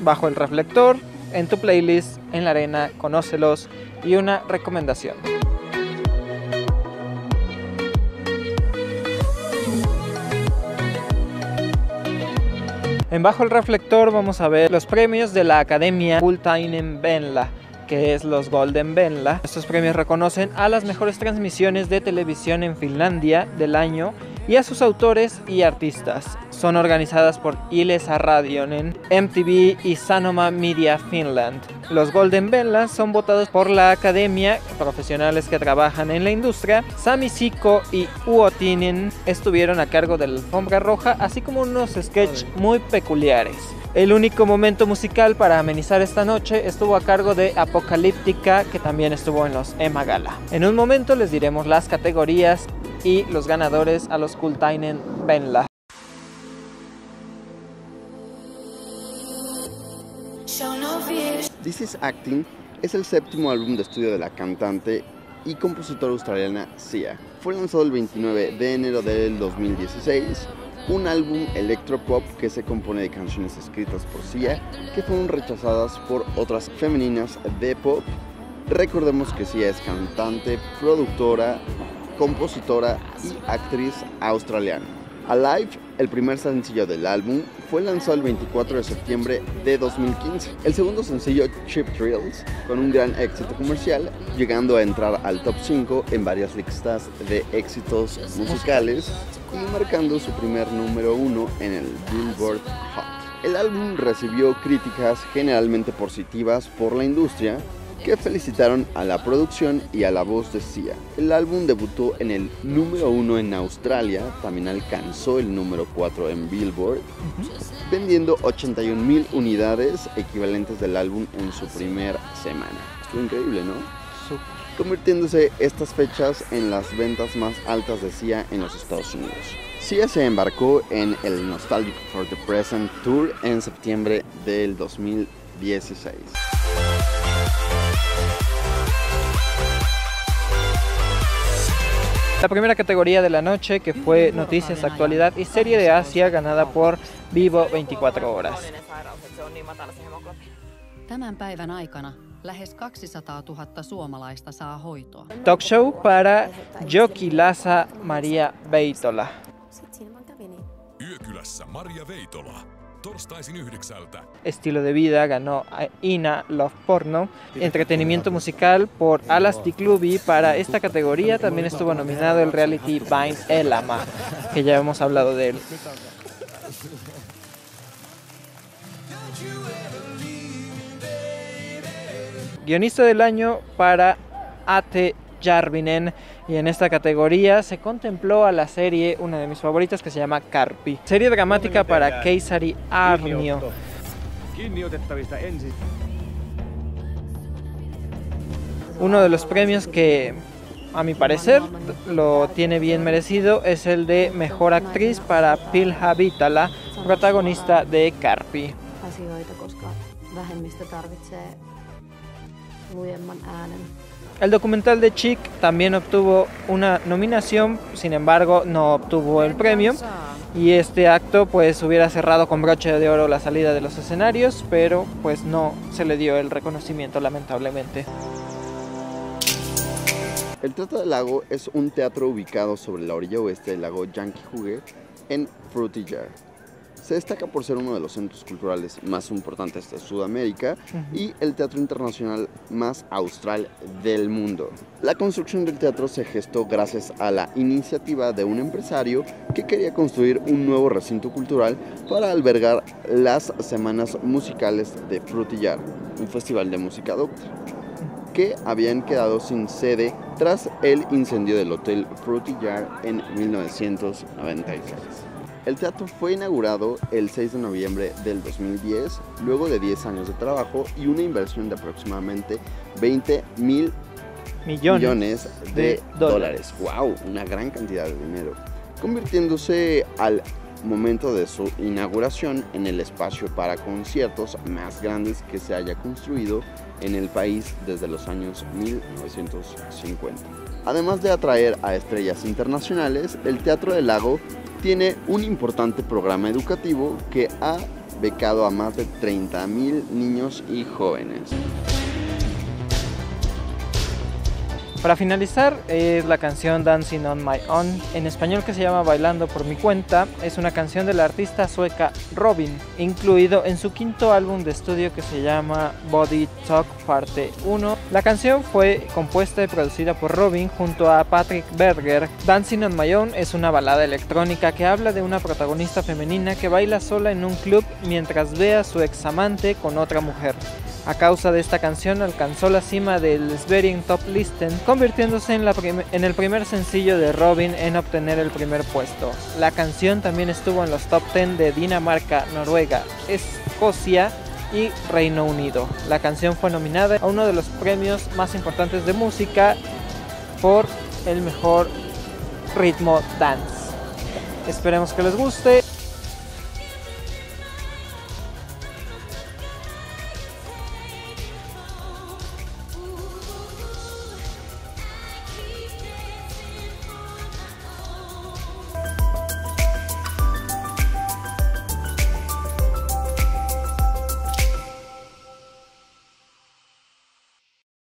Bajo el reflector, en tu playlist, en la arena, conócelos y una recomendación. En Bajo el Reflector vamos a ver los premios de la Academia Kultainen Venla que es los Golden Venla. Estos premios reconocen a las mejores transmisiones de televisión en Finlandia del año y a sus autores y artistas. Son organizadas por Ilesa Radionen, MTV y Sanoma Media Finland. Los Golden Venla son votados por la academia, profesionales que trabajan en la industria. Sami Siko y Uotinen estuvieron a cargo de la alfombra roja, así como unos sketches muy peculiares. El único momento musical para amenizar esta noche estuvo a cargo de Apocalíptica, que también estuvo en los Emma Gala. En un momento les diremos las categorías y los ganadores a los Kultainen Venla. This is Acting es el séptimo álbum de estudio de la cantante y compositora australiana Sia. Fue lanzado el 29 de enero del 2016 un álbum electropop que se compone de canciones escritas por Sia que fueron rechazadas por otras femeninas de pop. Recordemos que Sia es cantante, productora, compositora y actriz australiana. Alive, el primer sencillo del álbum, fue lanzado el 24 de septiembre de 2015. El segundo sencillo, Chip Thrills, con un gran éxito comercial, llegando a entrar al top 5 en varias listas de éxitos musicales y marcando su primer número 1 en el Billboard Hot. El álbum recibió críticas generalmente positivas por la industria, que felicitaron a la producción y a la voz de Sia. El álbum debutó en el número 1 en Australia, también alcanzó el número 4 en Billboard, vendiendo 81 mil unidades equivalentes del álbum en su primera semana. Estuvo increíble, ¿no? Convirtiéndose estas fechas en las ventas más altas de Sia en los Estados Unidos. Sia se embarcó en el Nostalgic for the Present Tour en septiembre del 2016. La primera categoría de la noche que fue Noticias, Actualidad y Serie de Asia ganada por Vivo 24 Horas. Tämän päivän aikana lähes 200 000 suomalaista saa hoitoa. Talk show para Joki Lasa Maria Veitola. Yökylässä Maria Veitola. Torstaisin yhdeksältä. Estilo de vida ganó a Ina Love Porno. Entretenimiento musical por Alasti Clubi. Para esta categoría también estuvo nominado el reality Vine Elama, que ya hemos hablado de él. Guionista del año para Ate Jarvinen y en esta categoría se contempló a la serie, una de mis favoritas que se llama Carpi. Serie dramática para Keisari Arnio. Uno de los premios que a mi parecer lo tiene bien merecido es el de Mejor Actriz para Pilha Vitala, protagonista de Carpi. El documental de Chick también obtuvo una nominación, sin embargo no obtuvo el premio. Y este acto pues hubiera cerrado con broche de oro la salida de los escenarios, pero pues no se le dio el reconocimiento lamentablemente. El Teatro del Lago es un teatro ubicado sobre la orilla oeste del lago Yanquihue en Fruity Jar. Se destaca por ser uno de los centros culturales más importantes de Sudamérica y el teatro internacional más austral del mundo. La construcción del teatro se gestó gracias a la iniciativa de un empresario que quería construir un nuevo recinto cultural para albergar las semanas musicales de Frutillar, un festival de música docta que habían quedado sin sede tras el incendio del Hotel Frutillar en 1996. El teatro fue inaugurado el 6 de noviembre del 2010, luego de 10 años de trabajo y una inversión de aproximadamente 20 mil millones, de, dólares. ¡Wow! Una gran cantidad de dinero. Convirtiéndose al momento de su inauguración en el espacio para conciertos más grandes que se haya construido en el país desde los años 1950. Además de atraer a estrellas internacionales, el Teatro del Lago tiene un importante programa educativo que ha becado a más de 30.000 niños y jóvenes. Para finalizar es la canción Dancing on My Own, en español que se llama Bailando por mi cuenta, es una canción de la artista sueca Robin, incluido en su quinto álbum de estudio que se llama Body Talk Parte 1. La canción fue compuesta y producida por Robin junto a Patrick Berger. Dancing on My Own es una balada electrónica que habla de una protagonista femenina que baila sola en un club mientras ve a su ex amante con otra mujer. A causa de esta canción alcanzó la cima del Sverige Top Listen, convirtiéndose en, en, el primer sencillo de Robin en obtener el primer puesto. La canción también estuvo en los top 10 de Dinamarca, Noruega, Escocia y Reino Unido. La canción fue nominada a uno de los premios más importantes de música por el mejor ritmo dance. Esperemos que les guste